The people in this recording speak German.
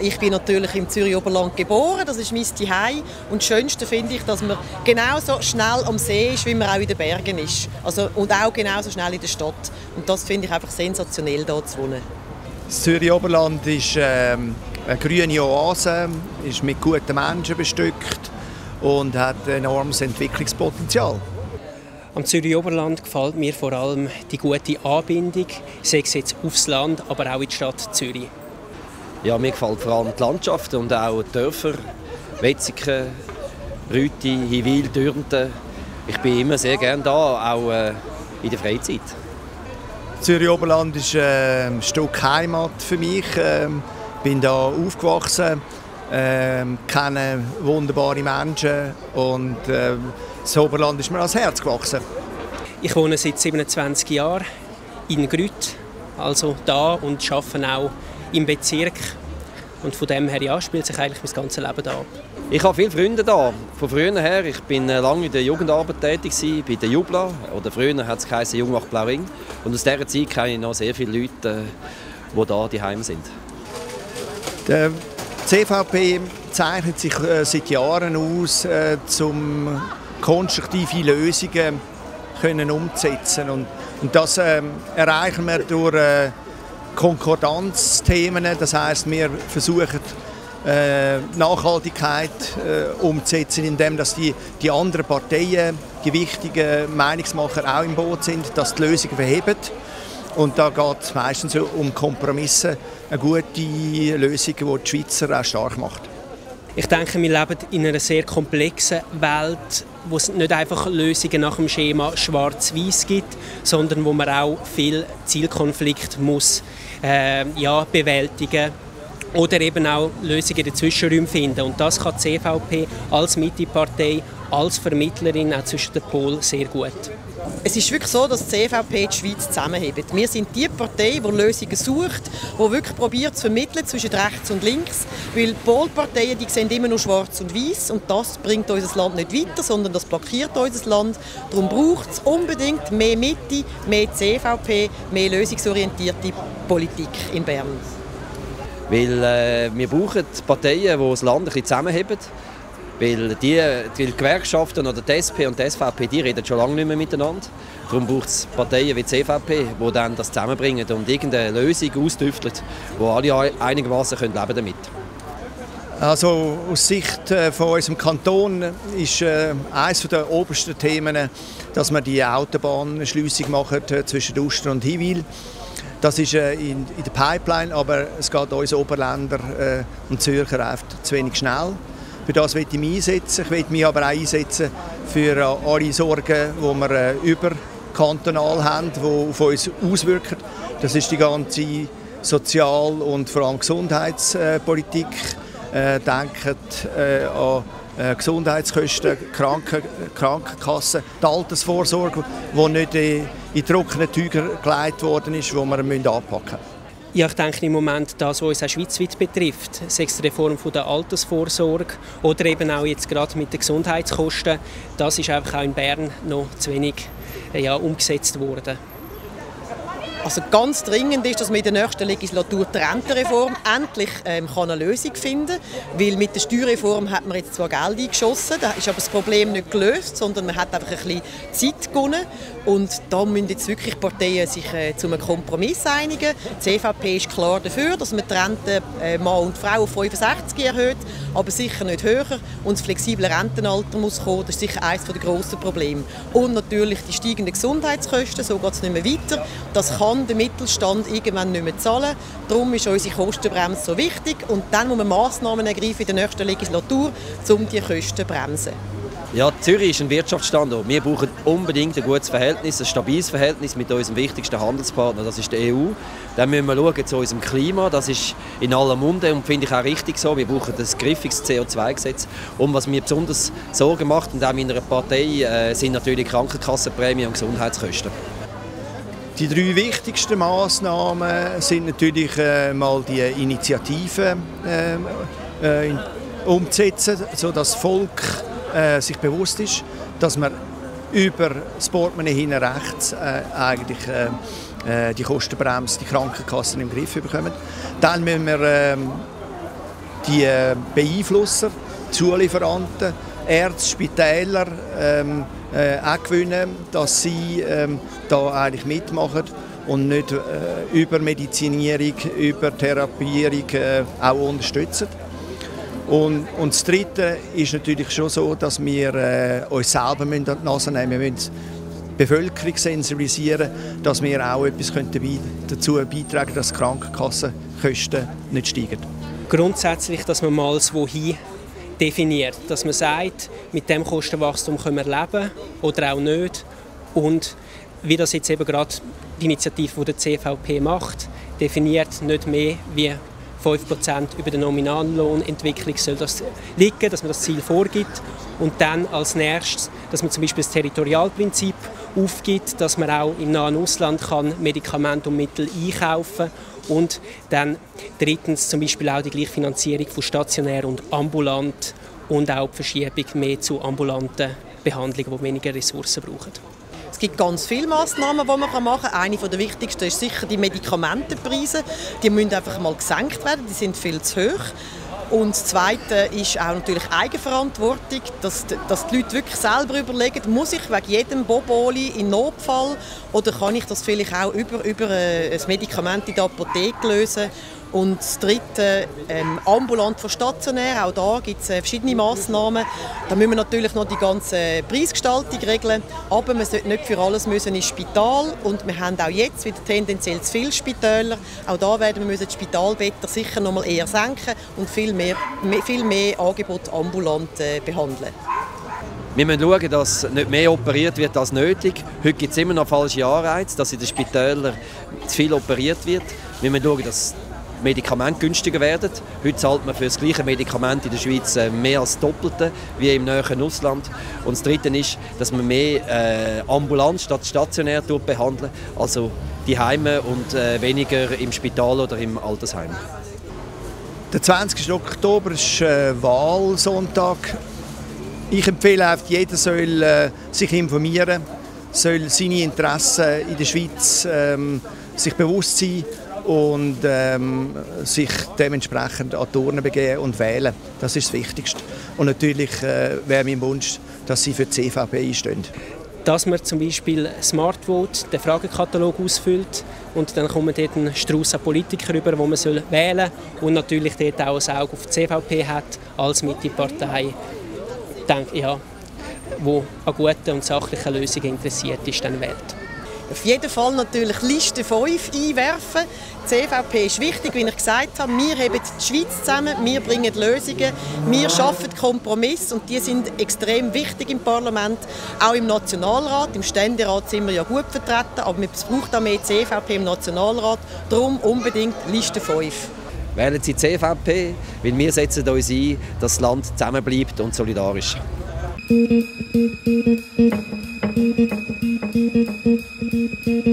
Ich bin natürlich im Zürich Oberland geboren, das ist mein Zuhause. Und das Schönste finde ich, dass man genauso schnell am See ist, wie man auch in den Bergen ist. Also, und auch genauso schnell in der Stadt. Und das finde ich einfach sensationell, hier zu wohnen. Das Zürich Oberland ist ähm, eine grüne Oase, ist mit guten Menschen bestückt und hat enormes Entwicklungspotenzial. Am Zürich Oberland gefällt mir vor allem die gute Anbindung, sei es jetzt aufs Land, aber auch in die Stadt Zürich. Ja, mir gefällt vor allem die Landschaft und auch die Dörfer, Wetzigen, Rüti, Hiwil, Dürnten. Ich bin immer sehr gerne da, auch äh, in der Freizeit. Zürich Oberland ist äh, ein Stück Heimat für mich. Ich äh, bin da aufgewachsen, äh, kenne wunderbare Menschen und äh, das Oberland ist mir ans Herz gewachsen. Ich wohne seit 27 Jahren in Grüt, also da und arbeite auch im Bezirk. Und von dem her ja, spielt sich eigentlich mein ganzes Leben da ab. Ich habe viele Freunde da. Von früher her, ich bin äh, lange in der Jugendarbeit tätig bei der Jubla. Oder früher hat es geheißen Jungmacht Blauring. Und aus dieser Zeit kenne ich noch sehr viele Leute, äh, die da daheim sind. Der CVP zeichnet sich äh, seit Jahren aus, äh, um konstruktive Lösungen können umzusetzen. Und, und das äh, erreichen wir durch äh, Konkordanzthemen. Das heißt, wir versuchen äh, Nachhaltigkeit äh, umzusetzen, indem dass die, die anderen Parteien, die wichtigen Meinungsmacher auch im Boot sind, dass die Lösungen verheben. Und da geht es meistens um Kompromisse, eine gute Lösung, die die Schweizer auch stark macht. Ich denke, wir leben in einer sehr komplexen Welt, wo es nicht einfach Lösungen nach dem Schema Schwarz-Weiß gibt, sondern wo man auch viel Zielkonflikt muss äh, ja, bewältigen oder eben auch Lösungen in Zwischenräumen finden. Und das kann die CVP als Mittepartei, als Vermittlerin auch zwischen den Polen sehr gut. Es ist wirklich so, dass die CVP die Schweiz zusammenhebt. Wir sind die Partei, die Lösungen sucht, die wirklich probiert zu vermitteln zwischen rechts und links. Weil die Polparteien die sehen immer nur schwarz und weiß und das bringt unser Land nicht weiter, sondern das blockiert unser Land. Darum braucht es unbedingt mehr Mitte, mehr CVP, mehr lösungsorientierte Politik in Bern. Weil äh, wir brauchen Parteien, die das Land ein bisschen zusammenheben. Weil die, die Gewerkschaften oder die SP und die SVP die reden schon lange nicht mehr miteinander. Darum braucht es Parteien wie die CVP, die dann das zusammenbringen und irgendeine Lösung austüfteln, wo alle einigermaßen leben können. Also aus Sicht äh, von unserem Kanton ist äh, eines der obersten Themen, dass wir die Autobahnschliessung machen äh, zwischen Uster und Hiwil. Das ist in, der Pipeline, aber es geht uns Oberländer und Zürcher einfach zu wenig schnell. Für das will ich mich einsetzen. Ich will mich aber auch einsetzen für äh, alle Sorgen, die wir äh, überkantonal haben, die auf uns auswirken. Das ist die ganze Sozial- und vor allem Gesundheitspolitik. Äh, denkt äh, an Gesundheitskosten, Kranken, Krankenkassen, die Altersvorsorge, die nicht in trockene Tücher gelegt worden ist, die wir anpacken müssen. Ja, ich denke im Moment, das, was uns auch schweizweit betrifft, sei es die Reform der Altersvorsorge oder eben auch jetzt gerade mit den Gesundheitskosten, das ist einfach auch in Bern noch zu wenig ja, umgesetzt worden. Also ganz dringend ist, dass man in der nächsten Legislatur die Rentenreform endlich ähm, kann eine Lösung finden kann. Weil mit der Steuerreform hat man jetzt zwar Geld eingeschossen, da ist aber das Problem nicht gelöst, sondern man hat einfach ein bisschen Zeit gewonnen. Und da müssen jetzt wirklich Parteien sich äh, zu einem Kompromiss einigen. Die CVP ist klar dafür, dass man die Rente äh, Mann und Frau auf 65 erhöht, aber sicher nicht höher. Und das flexible Rentenalter muss kommen, das ist sicher eines der grossen Probleme. Und natürlich die steigenden Gesundheitskosten, so geht es nicht mehr weiter. Das kann kann der Mittelstand irgendwann nicht mehr zahlen. Darum ist unsere Kostenbremse so wichtig und dann muss man Massnahmen ergreifen in der nächsten Legislatur, um die Kosten zu bremsen. Ja, Zürich ist ein Wirtschaftsstandort. Wir brauchen unbedingt ein gutes Verhältnis, ein stabiles Verhältnis mit unserem wichtigsten Handelspartner, das ist die EU. Dann müssen wir schauen zu unserem Klima, das ist in aller Munde und finde ich auch richtig so. Wir brauchen ein griffiges CO2-Gesetz. Und was mir besonders Sorgen macht, und auch meiner Partei, äh, sind natürlich Krankenkassenprämien und Gesundheitskosten. Die drei wichtigsten Maßnahmen sind natürlich äh, mal die Initiativen äh, äh, umzusetzen, sodass das Volk äh, sich bewusst ist, dass man über das Portemonnaie hin rechts äh, eigentlich äh, äh, die Kostenbremse, die Krankenkassen im Griff bekommen. Dann müssen wir ähm, die Beeinflusser, Zulieferanten, Ärzte, Spitäler ähm, äh, gewinnen, dass sie ähm, da eigentlich mitmachen und nicht äh, über Medizinierung, über Therapierung äh, auch unterstützen. Und, und das Dritte ist natürlich schon so, dass wir äh, uns selber an die Nase nehmen müssen. Die Bevölkerung sensibilisieren, dass wir auch etwas dazu beitragen können, dass die Krankenkassenkosten nicht steigen. Grundsätzlich, dass man mal Wohin definiert. Dass man sagt, mit dem Kostenwachstum können wir leben oder auch nicht. Und wie das jetzt eben gerade die Initiative, die der CVP macht, definiert nicht mehr wie 5% über der Nominallohnentwicklung soll das liegen, dass man das Ziel vorgibt und dann als nächstes, dass man zum Beispiel das Territorialprinzip aufgibt, dass man auch im nahen Ausland kann Medikamente und Mittel einkaufen und dann drittens zum Beispiel auch die Gleichfinanzierung von stationär und ambulant und auch die Verschiebung mehr zu ambulanten Behandlungen, die weniger Ressourcen brauchen. Es gibt ganz viele Massnahmen, die man machen kann. Eine der wichtigsten ist sicher die Medikamentenpreise. Die müssen einfach mal gesenkt werden, die sind viel zu hoch. Und das Zweite ist auch natürlich Eigenverantwortung, dass, dass die Leute wirklich selber überlegen, muss ich wegen jedem Boboli in Notfall oder kann ich das vielleicht auch über, über ein Medikament in der Apotheke lösen und das dritte, ähm, ambulant vor stationär, auch da gibt es äh, verschiedene Massnahmen. Da müssen wir natürlich noch die ganze Preisgestaltung regeln, aber man sollte nicht für alles müssen ins Spital und wir haben auch jetzt wieder tendenziell zu viele Spitäler. Auch da werden wir müssen die Spitalbetten sicher noch mal eher senken und viel mehr, viel mehr Angebot ambulant äh, behandeln. Wir müssen schauen, dass nicht mehr operiert wird als nötig. Heute gibt es immer noch falsche Anreize, dass in den Spitälern zu viel operiert wird. Wir müssen schauen, dass Medikamente günstiger werden. Heute zahlt man für das gleiche Medikament in der Schweiz äh, mehr als Doppelte wie im näheren Ausland. Und das Dritte ist, dass man mehr äh, ambulant statt stationär behandelt, also die Heime und äh, weniger im Spital oder im Altersheim. Der 20. Oktober ist äh, Wahlsonntag. Ich empfehle einfach, jeder soll äh, sich informieren, soll seine Interessen in der Schweiz ähm, sich bewusst sein und ähm, sich dementsprechend an Urne begeben und wählen. Das ist das Wichtigste. Und natürlich äh, wäre mein Wunsch, dass Sie für die CVP einstehen. Dass man zum Beispiel Smartvote, den Fragekatalog ausfüllt und dann kommen dort ein Strauß an Politikern rüber, wo man soll wählen soll und natürlich dort auch ein Auge auf die CVP hat als Mittepartei. Denke, ja, wo an guten und sachlichen Lösungen interessiert ist, dann wählt. Auf jeden Fall natürlich Liste 5 einwerfen. Die CVP ist wichtig, wie ich gesagt habe. Wir haben die Schweiz zusammen, wir bringen Lösungen, wir schaffen Kompromisse und die sind extrem wichtig im Parlament, auch im Nationalrat. Im Ständerat sind wir ja gut vertreten, aber es braucht auch mehr CVP im Nationalrat. Darum unbedingt Liste 5. Wählen Sie die CVP, weil wir setzen uns ein, dass das Land zusammenbleibt und solidarisch. ディーディーディーディーディー